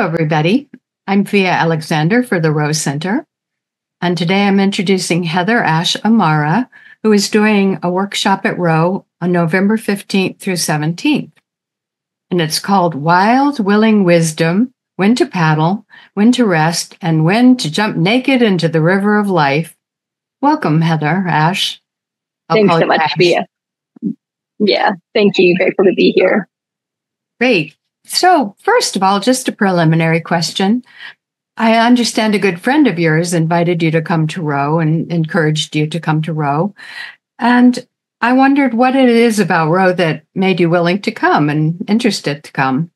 Hello, everybody. I'm Fia Alexander for the Rowe Center. And today I'm introducing HeatherAsh Amara, who is doing a workshop at Rowe on November 15th through 17th. And it's called Wild Willing Wisdom When to Paddle, When to Rest, and When to Jump Naked into the River of Life. Welcome, HeatherAsh. I'll Thanks so much, Ash. Fia. Yeah, thank you. Grateful to be here. Great. So, first of all, just a preliminary question. I understand a good friend of yours invited you to come to Rowe and encouraged you to come to Rowe. And I wondered what it is about Rowe that made you willing to come and interested to come.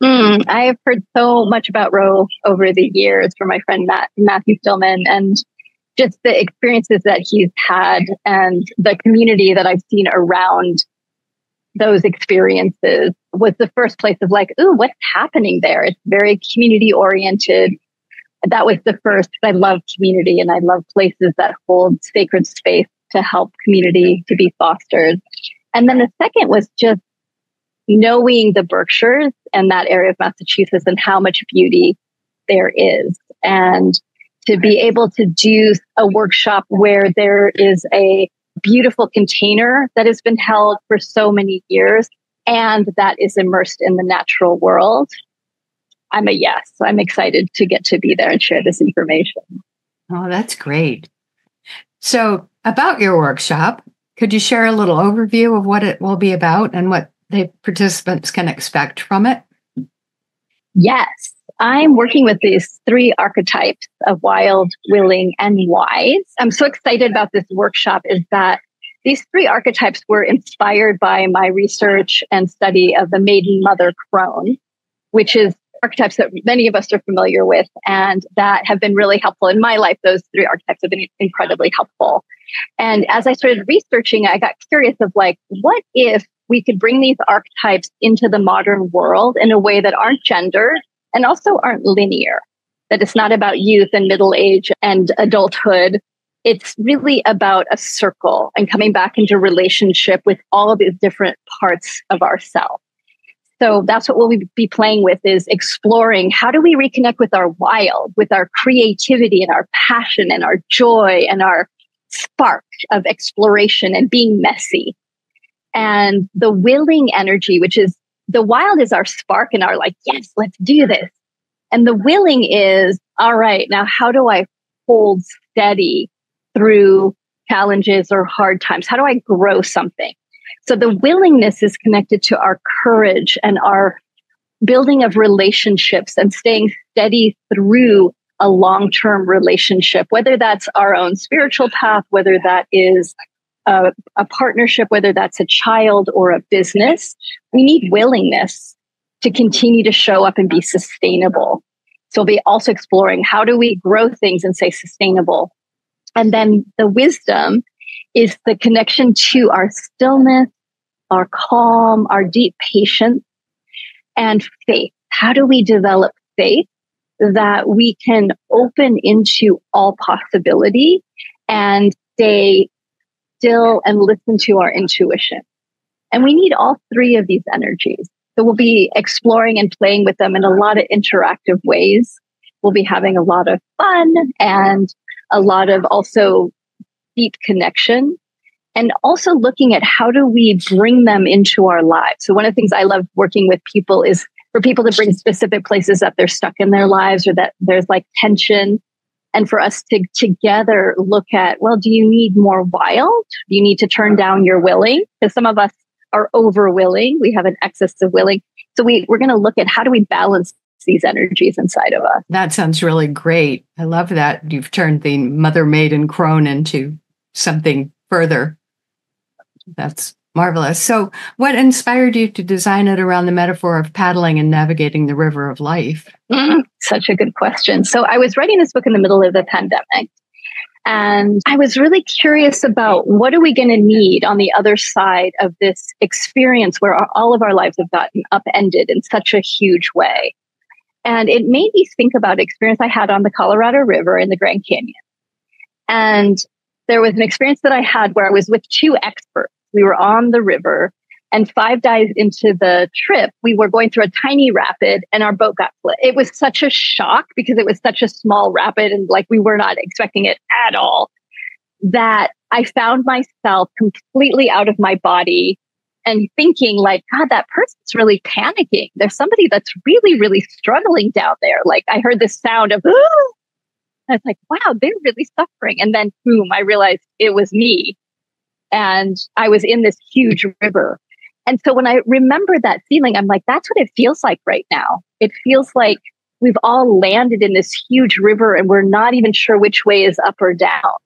Mm, I have heard so much about Rowe over the years from my friend Matt, Matthew Stillman and just the experiences that he's had and the community that I've seen around those experiences was the first place of like, ooh, what's happening there? It's very community oriented. That was the first. I love community and I love places that hold sacred space to help community to be fostered. And then the second was just knowing the Berkshires and that area of Massachusetts and how much beauty there is. And to be able to do a workshop where there is a beautiful container that has been held for so many years and that is immersed in the natural world. I'm a yes. I'm excited to get to be there and share this information. Oh, that's great. So, about your workshop, could you share a little overview of what it will be about and what the participants can expect from it? Yes. I'm working with these three archetypes of wild, willing, and wise. I'm so excited about this workshop is that these three archetypes were inspired by my research and study of the maiden mother crone, which is archetypes that many of us are familiar with and that have been really helpful in my life. Those three archetypes have been incredibly helpful. And as I started researching, I got curious of like, what if we could bring these archetypes into the modern world in a way that aren't gendered and also aren't linear, that it's not about youth and middle age and adulthood. It's really about a circle and coming back into relationship with all of these different parts of ourself. So that's what we'll be playing with is exploring how do we reconnect with our wild, with our creativity and our passion and our joy and our spark of exploration and being messy. And the willing energy, which is the wild is our spark and our like, yes, let's do this. And the willing is, all right, now how do I hold steady through challenges or hard times? How do I grow something? So the willingness is connected to our courage and our building of relationships and staying steady through a long term relationship, whether that's our own spiritual path, whether that is a, a partnership, whether that's a child or a business, we need willingness to continue to show up and be sustainable. So we'll be also exploring how do we grow things and say sustainable. And then the wisdom is the connection to our stillness, our calm, our deep patience, and faith. How do we develop faith that we can open into all possibility and stay still and listen to our intuition. And we need all three of these energies. So we'll be exploring and playing with them in a lot of interactive ways. We'll be having a lot of fun and a lot of also deep connection and also looking at how do we bring them into our lives. So one of the things I love working with people is for people to bring specific places that they're stuck in their lives or that there's like tension and for us to together look at well do you need more wild? Do you need to turn down your willing? Because some of us are over willing we have an excess of willing. So we, we're going to look at how do we balance these energies inside of us. That sounds really great. I love that you've turned the mother maiden crone into something further. That's Marvelous. So, what inspired you to design it around the metaphor of paddling and navigating the river of life? Mm, such a good question. So, I was writing this book in the middle of the pandemic, and I was really curious about what are we going to need on the other side of this experience where our, all of our lives have gotten upended in such a huge way. And it made me think about experience I had on the Colorado River in the Grand Canyon. And there was an experience that I had where I was with two experts we were on the river And five days into the trip, we were going through a tiny rapid and our boat got split. It was such a shock because it was such a small rapid and like we were not expecting it at all that I found myself completely out of my body and thinking like, God, that person's really panicking. There's somebody that's really, really struggling down there. Like I heard this sound of, Ooh! I was like, wow, they're really suffering. And then boom, I realized it was me. And I was in this huge river. And so when I remember that feeling, I'm like, that's what it feels like right now. It feels like we've all landed in this huge river and we're not even sure which way is up or down.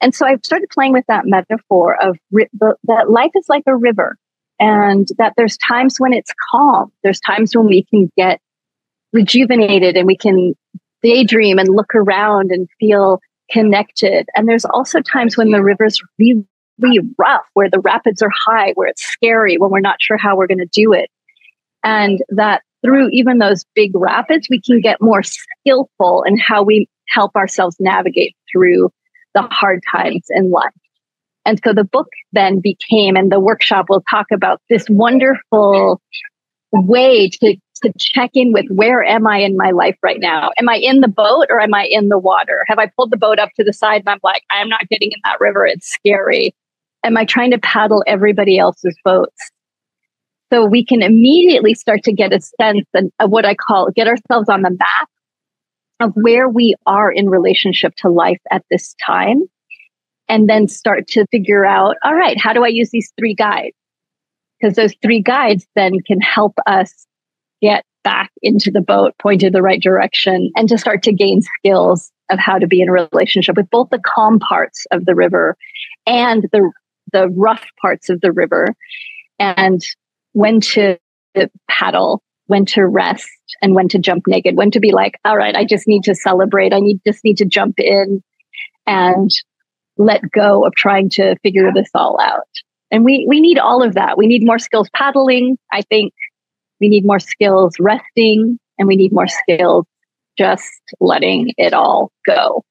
And so I've started playing with that metaphor of ri- the, that life is like a river and that there's times when it's calm. There's times when we can get rejuvenated and we can daydream and look around and feel connected. And there's also times when the river's really rough, where the rapids are high, where it's scary, when we're not sure how we're going to do it. And that through even those big rapids, we can get more skillful in how we help ourselves navigate through the hard times in life. And so the book then became, and the workshop will talk about this wonderful way to, to check in with where am I in my life right now? Am I in the boat or am I in the water? Have I pulled the boat up to the side and I'm like, I'm not getting in that river. It's scary. Am I trying to paddle everybody else's boats? So we can immediately start to get a sense of uh, what I call get ourselves on the map of where we are in relationship to life at this time. And then start to figure out, all right, how do I use these three guides? Because those three guides then can help us get back into the boat, pointed the right direction, and to start to gain skills of how to be in a relationship with both the calm parts of the river and the the rough parts of the river and when to paddle when to rest and when to jump naked, when to be like, all right, I just need to celebrate. I need just need to jump in and let go of trying to figure this all out. And we we need all of that. We need more skills paddling. I think we need more skills resting and we need more skills just letting it all go.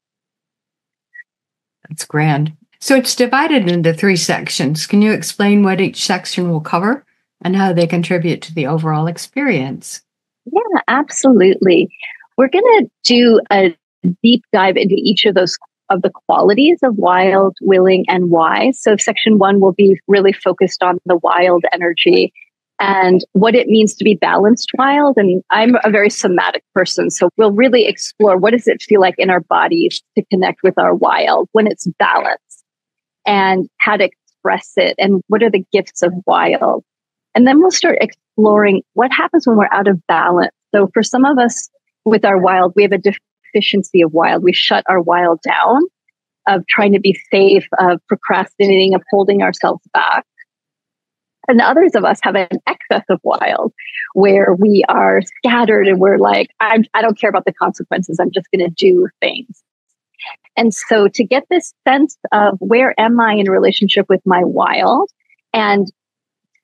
That's grand. So it's divided into three sections. Can you explain what each section will cover? and how they contribute to the overall experience. Yeah, absolutely. We're going to do a deep dive into each of those of the qualities of wild, willing, and wise. So section one will be really focused on the wild energy and what it means to be balanced wild. And I'm a very somatic person. So we'll really explore what does it feel like in our bodies to connect with our wild when it's balanced and how to express it and what are the gifts of wild. And then we'll start exploring what happens when we're out of balance. So for some of us with our wild, we have a deficiency of wild. We shut our wild down of trying to be safe, of procrastinating, of holding ourselves back. And others of us have an excess of wild where we are scattered and we're like, I'm, I don't care about the consequences. I'm just going to do things. And so to get this sense of where am I in relationship with my wild and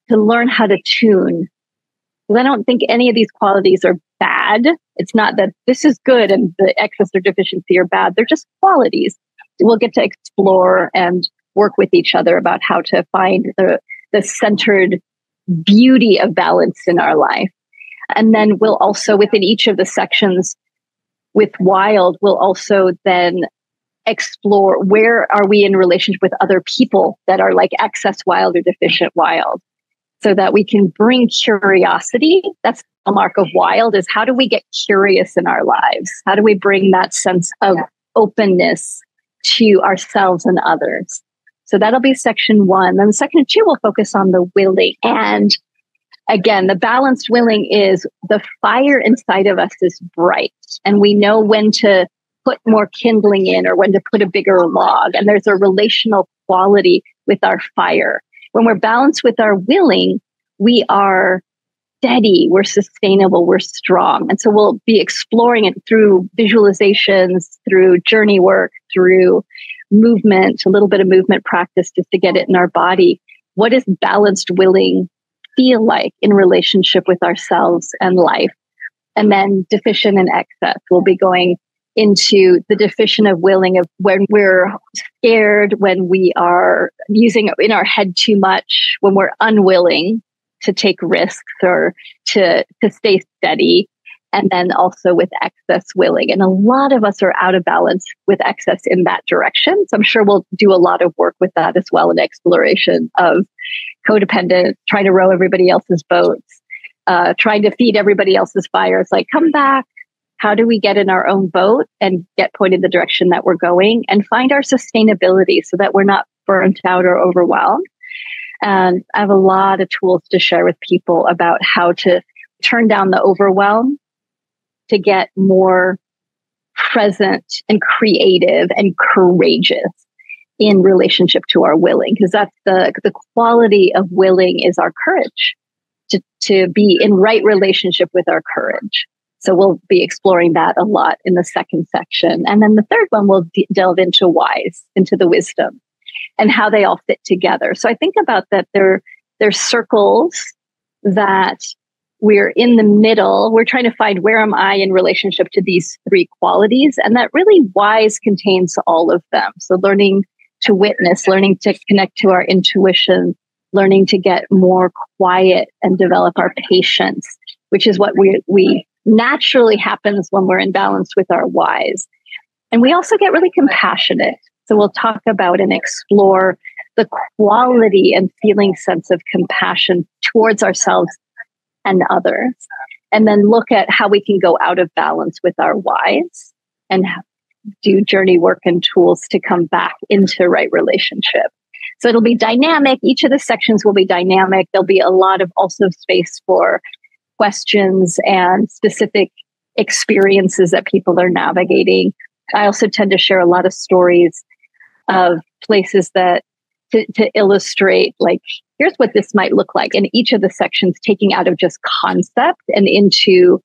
to learn how to tune. Because I don't think any of these qualities are bad. It's not that this is good and the excess or deficiency are bad. They're just qualities. We'll get to explore and work with each other about how to find the, the centered beauty of balance in our life. And then we'll also, within each of the sections with wild, we'll also then explore where are we in relationship with other people that are like excess wild or deficient wild so that we can bring curiosity. That's a mark of wild is how do we get curious in our lives? How do we bring that sense of openness to ourselves and others? So that'll be section one. Then section two will focus on the willing. And again, the balanced willing is the fire inside of us is bright and we know when to put more kindling in or when to put a bigger log. And there's a relational quality with our fire. When we're balanced with our willing, we are steady, we're sustainable, we're strong. And so we'll be exploring it through visualizations, through journey work, through movement, a little bit of movement practice just to get it in our body. What does balanced willing feel like in relationship with ourselves and life? And then deficient and excess. We'll be going into the definition of willing of when we're scared, when we are using in our head too much, when we're unwilling to take risks or to to stay steady, and then also with excess willing. And a lot of us are out of balance with excess in that direction. So I'm sure we'll do a lot of work with that as well in exploration of codependent, trying to row everybody else's boats, uh, trying to feed everybody else's fires. Like, come back. How do we get in our own boat and get pointed the direction that we're going and find our sustainability so that we're not burnt out or overwhelmed? And I have a lot of tools to share with people about how to turn down the overwhelm to get more present and creative and courageous in relationship to our willing because that's the the quality of willing is our courage to, to be in right relationship with our courage so we'll be exploring that a lot in the second section and then the third one we'll d- delve into wise into the wisdom and how they all fit together so i think about that they're they're circles that we're in the middle. We're trying to find where am I in relationship to these three qualities. And that really wise contains all of them. So learning to witness, learning to connect to our intuition, learning to get more quiet and develop our patience, which is what we, we naturally happens when we're in balance with our wise. And we also get really compassionate. So we'll talk about and explore the quality and feeling sense of compassion towards ourselves and others. And then look at how we can go out of balance with our wise and do journey work and tools to come back into right relationship. So it'll be dynamic. Each of the sections will be dynamic. There'll be a lot of also space for questions and specific experiences that people are navigating. I also tend to share a lot of stories of places that to, to illustrate like here's what this might look like in each of the sections taking out of just concept and into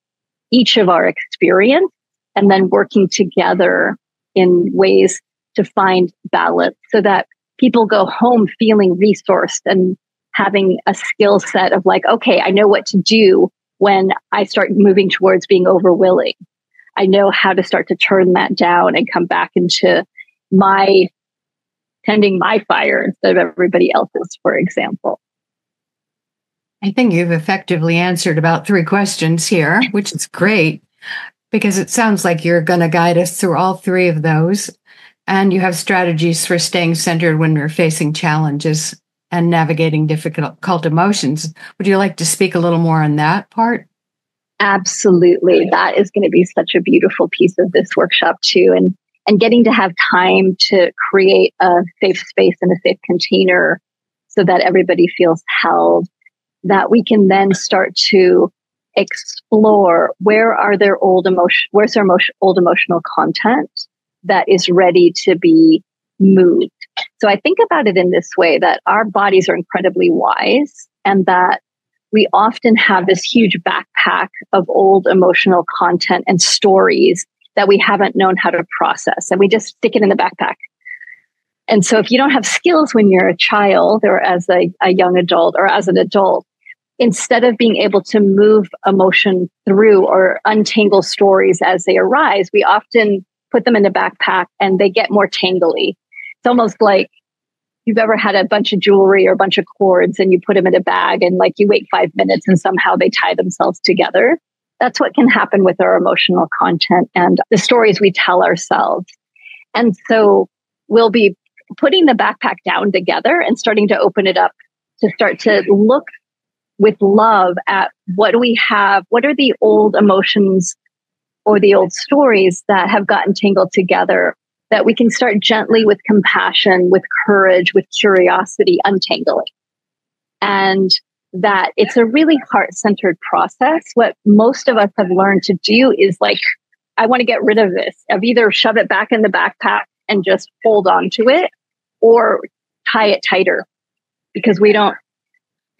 each of our experience and then working together in ways to find balance so that people go home feeling resourced and having a skill set of like okay i know what to do when i start moving towards being overwilling i know how to start to turn that down and come back into my tending my fire instead of everybody else's, for example. I think you've effectively answered about three questions here, which is great because it sounds like you're going to guide us through all three of those. And you have strategies for staying centered when we're facing challenges and navigating difficult cult emotions. Would you like to speak a little more on that part? Absolutely. That is going to be such a beautiful piece of this workshop, too. And and getting to have time to create a safe space and a safe container so that everybody feels held that we can then start to explore where are their old emotion where's their emotion, old emotional content that is ready to be moved so i think about it in this way that our bodies are incredibly wise and that we often have this huge backpack of old emotional content and stories that we haven't known how to process and we just stick it in the backpack. And so if you don't have skills when you're a child or as a, a young adult or as an adult, instead of being able to move emotion through or untangle stories as they arise, we often put them in a backpack and they get more tangly. It's almost like you've ever had a bunch of jewelry or a bunch of cords and you put them in a bag and like you wait five minutes and somehow they tie themselves together. That's what can happen with our emotional content and the stories we tell ourselves. And so we'll be putting the backpack down together and starting to open it up to start to look with love at what do we have? What are the old emotions or the old stories that have gotten tangled together that we can start gently with compassion, with courage, with curiosity, untangling. And that it's a really heart centered process. What most of us have learned to do is like, I want to get rid of this, of either shove it back in the backpack and just hold on to it or tie it tighter because we don't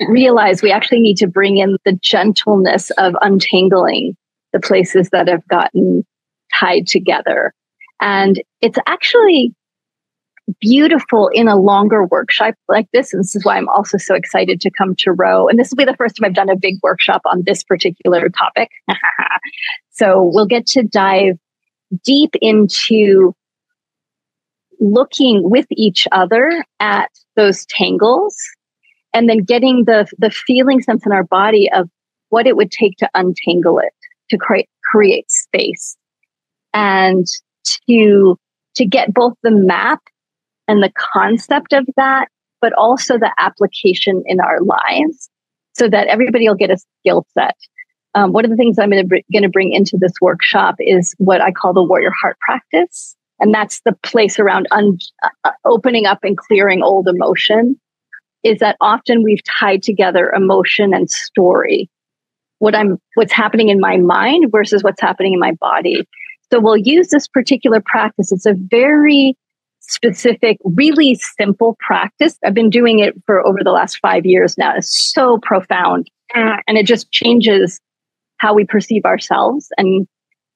realize we actually need to bring in the gentleness of untangling the places that have gotten tied together. And it's actually beautiful in a longer workshop like this. And this is why I'm also so excited to come to Rowe. And this will be the first time I've done a big workshop on this particular topic. so we'll get to dive deep into looking with each other at those tangles and then getting the the feeling sense in our body of what it would take to untangle it to create create space and to to get both the map and the concept of that but also the application in our lives so that everybody will get a skill set. Um, one of the things i'm going to bring into this workshop is what i call the warrior heart practice. And that's the place around un- uh, opening up and clearing old emotion is that often we've tied together emotion and story. What i'm what's happening in my mind versus what's happening in my body so we'll use this particular practice. It's a very specific really simple practice. I've been doing it for over the last five years now. It's so profound. Mm. And it just changes how we perceive ourselves and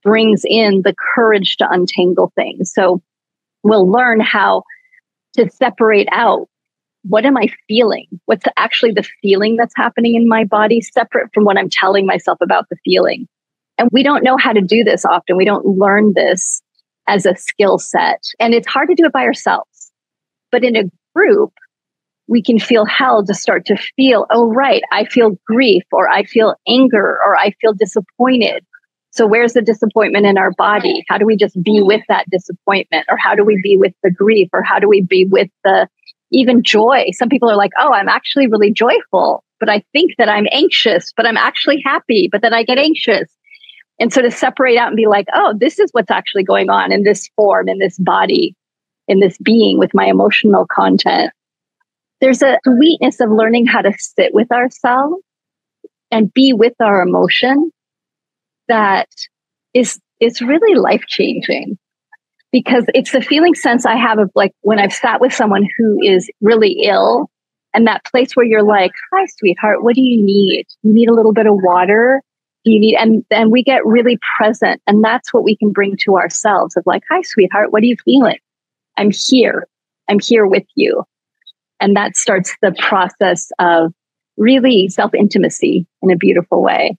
brings in the courage to untangle things. So we'll learn how to separate out what am I feeling? What's actually the feeling that's happening in my body, separate from what I'm telling myself about the feeling? And we don't know how to do this often. We don't learn this as a skill set. And it's hard to do it by ourselves. But in a group, we can feel held to start to feel, oh, right, I feel grief or I feel anger or I feel disappointed. So, where's the disappointment in our body? How do we just be with that disappointment? Or how do we be with the grief? Or how do we be with the even joy. Some people are like, oh, I'm actually really joyful, but I think that I'm anxious, but I'm actually happy, but then I get anxious. And so to separate out and be like, oh, this is what's actually going on in this form, in this body, in this being with my emotional content. There's a sweetness of learning how to sit with ourselves and be with our emotion that is is really life changing because it's the feeling sense I have of like when I've sat with someone who is really ill and that place where you're like, hi, sweetheart, what do you need? You need a little bit of water. You need, and then we get really present. And that's what we can bring to ourselves of like, hi, sweetheart, what are you feeling? I'm here. I'm here with you. And that starts the process of really self intimacy in a beautiful way.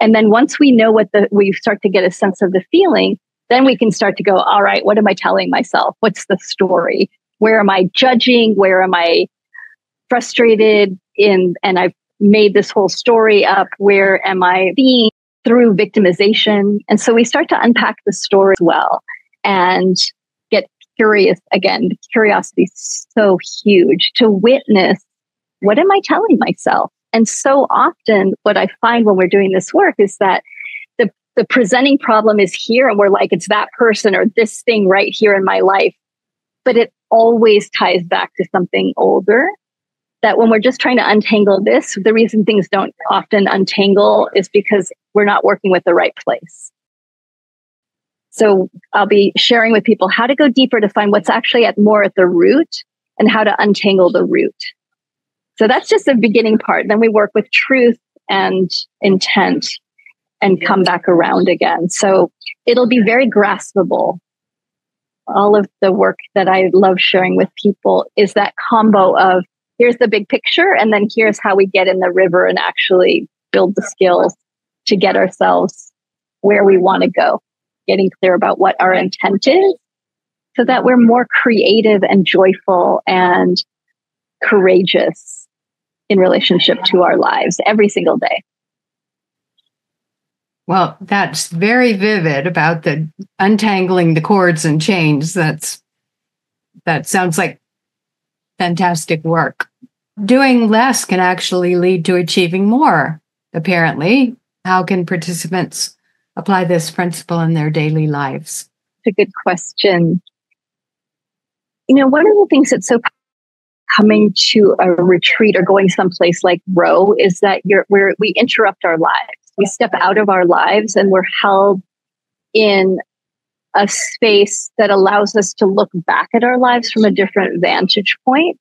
And then once we know what the, we start to get a sense of the feeling, then we can start to go, all right, what am I telling myself? What's the story? Where am I judging? Where am I frustrated in? And I've made this whole story up. Where am I being through victimization? And so we start to unpack the story as well and get curious again. The Curiosity is so huge to witness what am I telling myself? And so often, what I find when we're doing this work is that the, the presenting problem is here and we're like it's that person or this thing right here in my life but it always ties back to something older that when we're just trying to untangle this the reason things don't often untangle is because we're not working with the right place so i'll be sharing with people how to go deeper to find what's actually at more at the root and how to untangle the root so that's just the beginning part then we work with truth and intent and come back around again. So it'll be very graspable. All of the work that I love sharing with people is that combo of here's the big picture, and then here's how we get in the river and actually build the skills to get ourselves where we want to go, getting clear about what our intent is so that we're more creative and joyful and courageous in relationship to our lives every single day. Well, that's very vivid about the untangling the cords and chains. That's that sounds like fantastic work. Doing less can actually lead to achieving more, apparently. How can participants apply this principle in their daily lives? It's a good question. You know, one of the things that's so coming to a retreat or going someplace like Rowe is that you're we interrupt our lives we step out of our lives and we're held in a space that allows us to look back at our lives from a different vantage point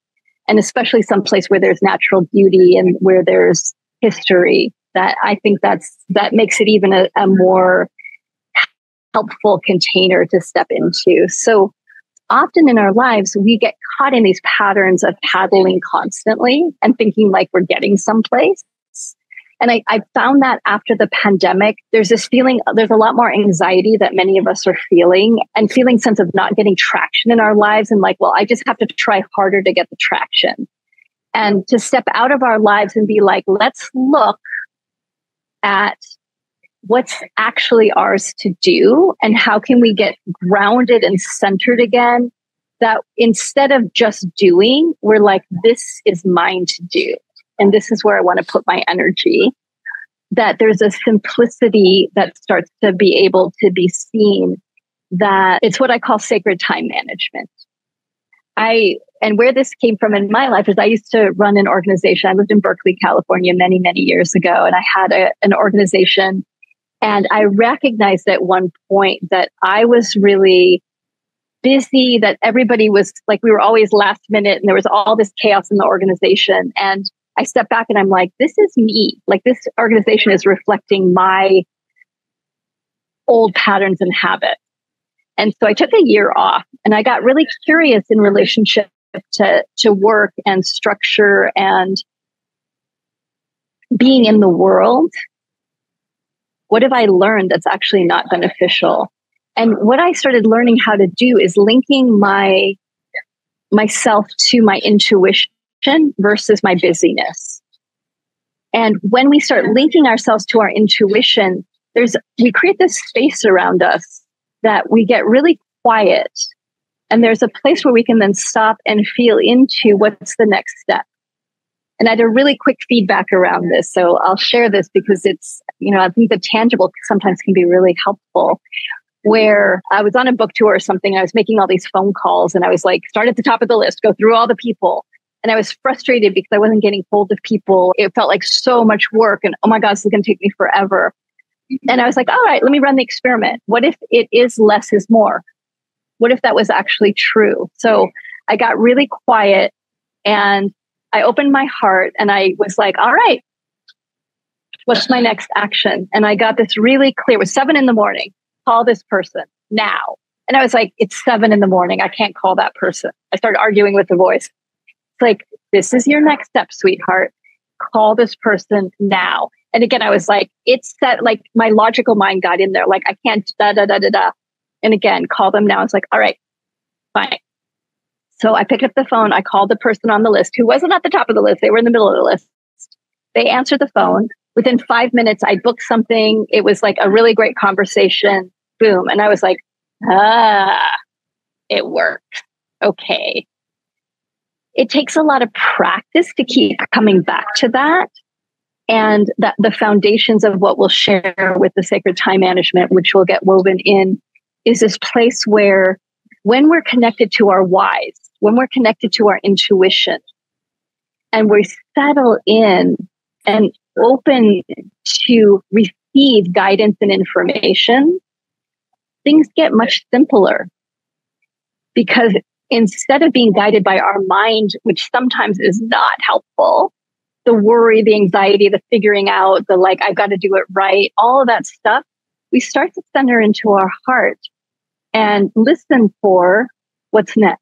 and especially someplace where there's natural beauty and where there's history that i think that's that makes it even a, a more helpful container to step into. So often in our lives we get caught in these patterns of paddling constantly and thinking like we're getting someplace And I, I found that after the pandemic, there's this feeling, there's a lot more anxiety that many of us are feeling and feeling sense of not getting traction in our lives. And like, well, I just have to try harder to get the traction and to step out of our lives and be like, let's look at what's actually ours to do and how can we get grounded and centered again that instead of just doing we're like this is mine to do and this is where i want to put my energy that there's a simplicity that starts to be able to be seen that it's what i call sacred time management i and where this came from in my life is I used to run an organization. I lived in Berkeley, California many, many years ago, and I had a, an organization and I recognized at one point that I was really busy, that everybody was like, we were always last minute and there was all this chaos in the organization. And I stepped back and I'm like, this is me. Like, this organization is reflecting my old patterns and habits. And so I took a year off and I got really curious in relationship to, to work and structure and being in the world what have I learned that's actually not beneficial? And what I started learning how to do is linking my myself to my intuition versus my busyness. And when we start linking ourselves to our intuition, there's we create this space around us that we get really quiet. And there's a place where we can then stop and feel into what's the next step. And I had a really quick feedback around this. So I'll share this because it's, you know, I think the tangible sometimes can be really helpful. Where I was on a book tour or something, I was making all these phone calls and I was like, start at the top of the list, go through all the people. And I was frustrated because I wasn't getting hold of people. It felt like so much work and oh my God, this is going to take me forever. And I was like, all right, let me run the experiment. What if it is less is more? What if that was actually true? So I got really quiet and I opened my heart and I was like, all right, what's my next action? And I got this really clear. It was seven in the morning. Call this person now. And I was like, it's seven in the morning. I can't call that person. I started arguing with the voice. Like, this is your next step, sweetheart. Call this person now. And again, I was like, it's that, like my logical mind got in there. Like, I can't da da da da da. And again, call them now. It's like, all right, fine. So I picked up the phone. I called the person on the list who wasn't at the top of the list. They were in the middle of the list. They answered the phone. Within five minutes, I booked something. It was like a really great conversation. Boom. And I was like, ah, it worked. Okay. It takes a lot of practice to keep coming back to that. And that the foundations of what we'll share with the sacred time management, which will get woven in, is this place where when we're connected to our wise, when we're connected to our intuition and we settle in and open to receive guidance and information, things get much simpler. Because instead of being guided by our mind, which sometimes is not helpful, the worry, the anxiety, the figuring out, the like, I've got to do it right, all of that stuff, we start to center into our heart and listen for what's next.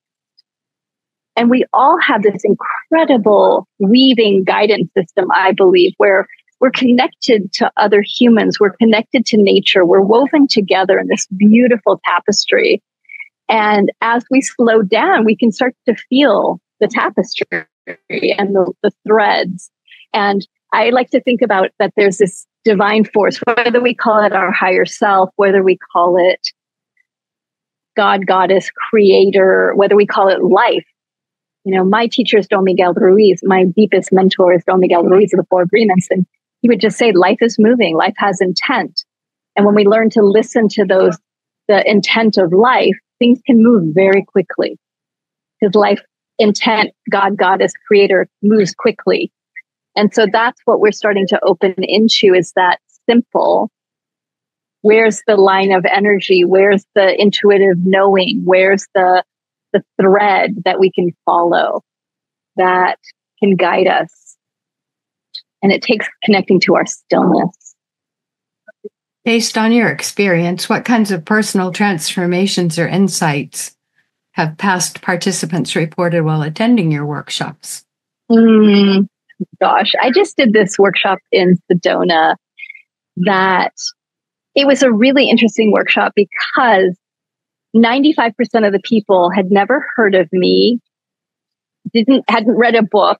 And we all have this incredible weaving guidance system, I believe, where we're connected to other humans, we're connected to nature, we're woven together in this beautiful tapestry. And as we slow down, we can start to feel the tapestry and the, the threads. And I like to think about that there's this divine force, whether we call it our higher self, whether we call it God, goddess, creator, whether we call it life, you know, my teacher is Don Miguel Ruiz. My deepest mentor is Don Miguel Ruiz of the Four Agreements. And he would just say, life is moving, life has intent. And when we learn to listen to those, the intent of life, things can move very quickly. His life intent, God, Goddess, Creator moves quickly. And so that's what we're starting to open into is that simple. Where's the line of energy? Where's the intuitive knowing? Where's the the thread that we can follow that can guide us. And it takes connecting to our stillness. Based on your experience, what kinds of personal transformations or insights have past participants reported while attending your workshops? Mm, gosh, I just did this workshop in Sedona that it was a really interesting workshop because 95% of the people had never heard of me, didn't hadn't read a book,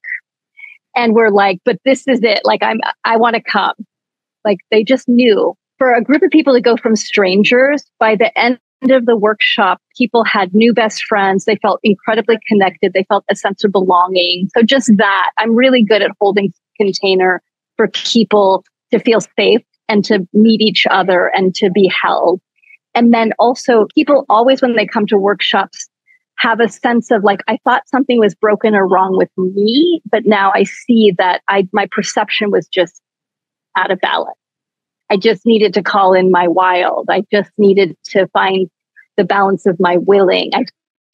and were like, but this is it. Like I'm I want to come. Like they just knew. For a group of people to go from strangers, by the end of the workshop, people had new best friends. They felt incredibly connected. They felt a sense of belonging. So just that, I'm really good at holding container for people to feel safe and to meet each other and to be held. And then also, people always, when they come to workshops, have a sense of like, I thought something was broken or wrong with me, but now I see that I, my perception was just out of balance. I just needed to call in my wild. I just needed to find the balance of my willing. I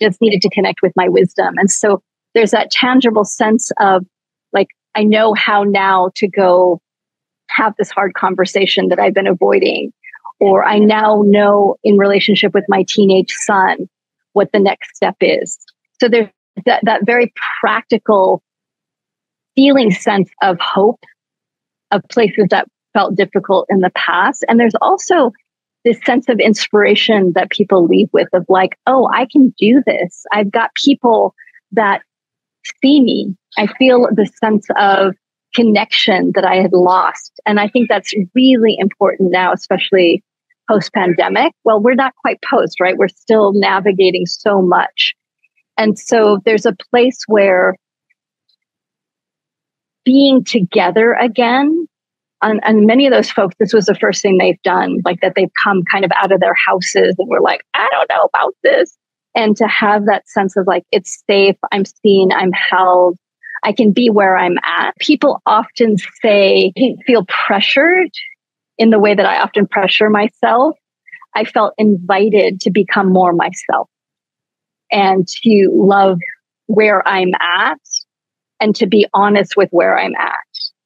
just needed to connect with my wisdom. And so there's that tangible sense of like, I know how now to go have this hard conversation that I've been avoiding. Or I now know in relationship with my teenage son what the next step is. So there's that, that very practical feeling sense of hope of places that felt difficult in the past. And there's also this sense of inspiration that people leave with of like, oh, I can do this. I've got people that see me. I feel the sense of connection that I had lost. And I think that's really important now, especially post pandemic. Well, we're not quite post, right? We're still navigating so much. And so there's a place where being together again, and, and many of those folks, this was the first thing they've done, like that they've come kind of out of their houses and we're like, I don't know about this. And to have that sense of like, it's safe, I'm seen, I'm held, I can be where I'm at. People often say, feel pressured in the way that I often pressure myself. I felt invited to become more myself and to love where I'm at and to be honest with where I'm at.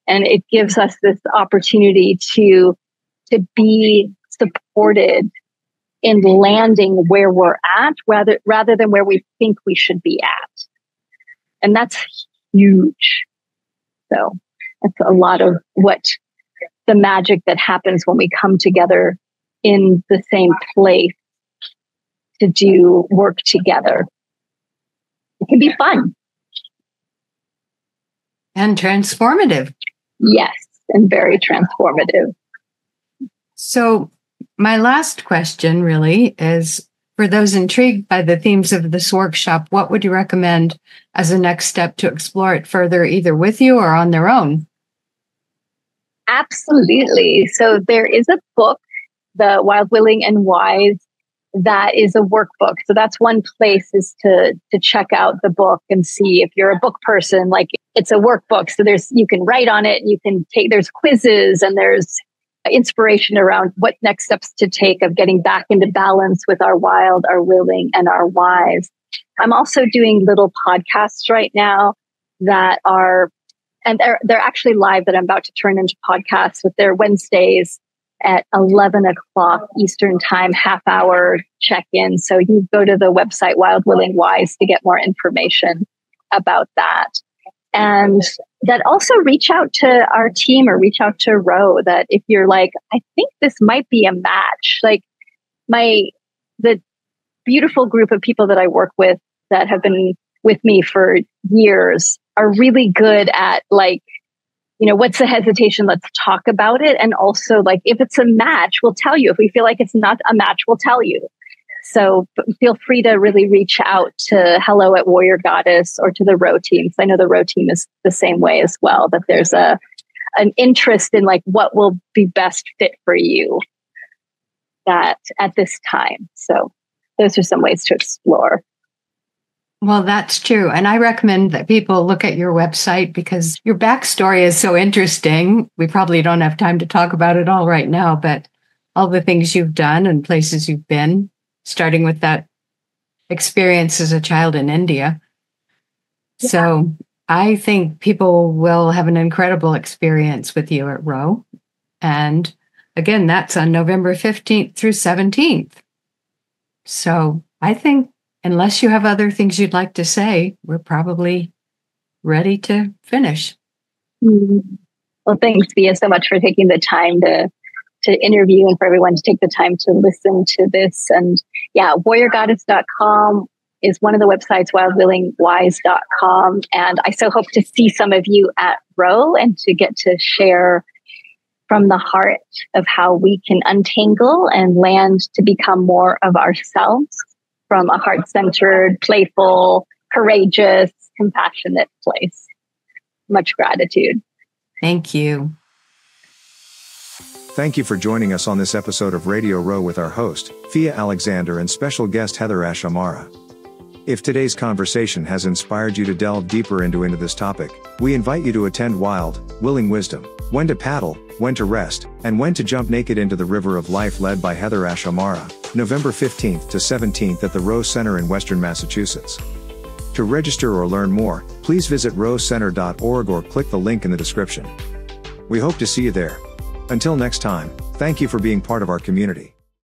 And it gives us this opportunity to, to be supported in landing where we're at rather, rather than where we think we should be at. And that's huge. So that's a lot of what the magic that happens when we come together in the same place to do work together. It can be fun and transformative. Yes, and very transformative. So, my last question really is for those intrigued by the themes of this workshop, what would you recommend as a next step to explore it further, either with you or on their own? Absolutely. So there is a book, The Wild, Willing, and Wise, that is a workbook. So that's one place is to to check out the book and see if you're a book person. Like it's a workbook, so there's you can write on it. and You can take there's quizzes and there's inspiration around what next steps to take of getting back into balance with our wild, our willing, and our wise. I'm also doing little podcasts right now that are, and they're, they're actually live that I'm about to turn into podcasts with their Wednesdays at 11 o'clock Eastern time, half hour check in. So you go to the website Wild Willing Wise to get more information about that and that also reach out to our team or reach out to Rowe that if you're like, I think this might be a match. Like my the beautiful group of people that I work with that have been with me for years are really good at like, you know, what's the hesitation? Let's talk about it. And also like if it's a match, we'll tell you. If we feel like it's not a match, we'll tell you. So feel free to really reach out to hello at Warrior Goddess or to the Rowe team. I know the Rowe team is the same way as well, that there's a an interest in like what will be best fit for you that at this time. So those are some ways to explore. Well, that's true. And I recommend that people look at your website because your backstory is so interesting. We probably don't have time to talk about it all right now, but all the things you've done and places you've been starting with that experience as a child in India. Yeah. So I think people will have an incredible experience with you at Rowe. And again, that's on November 15th through 17th. So I think, unless you have other things you'd like to say, we're probably ready to finish. Mm-hmm. Well, thanks, Fia, so much for taking the time to to interview and for everyone to take the time to listen to this. And yeah, warriorgoddess.com is one of the websites, wildwillingwise.com. And I so hope to see some of you at Rowe and to get to share from the heart of how we can untangle and land to become more of ourselves from a heart centered, playful, courageous, compassionate place. Much gratitude. Thank you. Thank you for joining us on this episode of Radio Rowe with our host, Fia Alexander, and special guest HeatherAsh Amara. If today's conversation has inspired you to delve deeper into into this topic, we invite you to attend Wild, Willing Wisdom, When to Paddle, When to Rest, and When to Jump Naked into the River of Life led by HeatherAsh Amara, November 15th to 17th at the Rowe Center in Western Massachusetts. To register or learn more, please visit rowecenter.org or click the link in the description. We hope to see you there. Until next time, thank you for being part of our community.